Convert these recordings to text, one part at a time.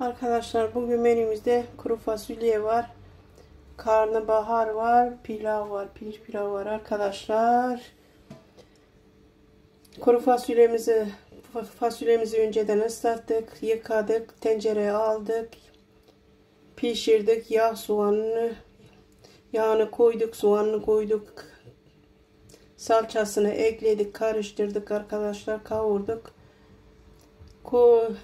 Arkadaşlar bugün menümüzde kuru fasulye var. Karnabahar var. Pilav var. Pirinç pilav var arkadaşlar. Kuru fasulyemizi fasulyemizi önceden ıslattık. Yıkadık. Tencereye aldık. Pişirdik. Yağ soğanını yağını koyduk. Soğanını koyduk. Salçasını ekledik. Karıştırdık arkadaşlar. Kavurduk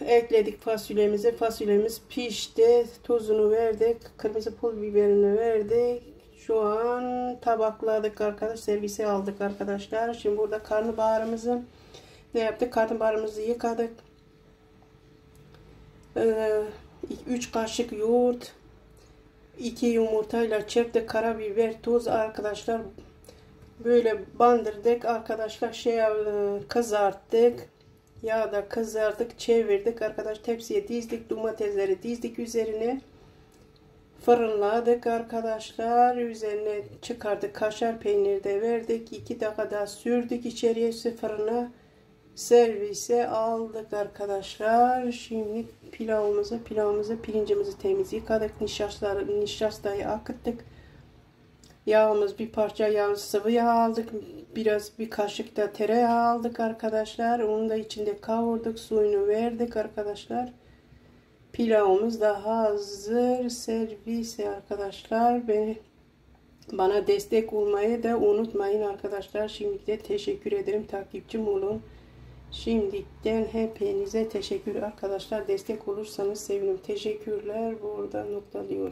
ekledik fasulyemizi. Fasulyemiz pişti. Tuzunu verdik. Kırmızı pul biberini verdik. Şu an tabakladık arkadaş. Servise aldık arkadaşlar. Şimdi burada karnabaharımızı ne yaptık? Karnabaharımızı yıkadık. 3 ee, kaşık yoğurt 2 yumurtayla çırptık karabiber tuz arkadaşlar böyle bandırdık arkadaşlar şey e, kızarttık Yağda kızardık, çevirdik. Arkadaş tepsiye dizdik. Domatesleri dizdik üzerine. Fırınladık arkadaşlar. Üzerine çıkardık. Kaşar peyniri de verdik. 2 dakika sürdük içeriye fırına. Servise aldık arkadaşlar. Şimdi pilavımızı, pilavımızı, pirincimizi temiz yıkadık. Nişastayı akıttık. Yağımız bir parça yağ sıvı yağ aldık. Biraz bir kaşık da tereyağı aldık arkadaşlar. Onu da içinde kavurduk. Suyunu verdik arkadaşlar. Pilavımız da hazır. Servise arkadaşlar. Beni bana destek olmayı da unutmayın arkadaşlar. Şimdi de teşekkür ederim. Takipçim olun. Şimdiden hepinize teşekkür arkadaşlar. Destek olursanız sevinirim. Teşekkürler. Burada noktalıyorum.